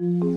you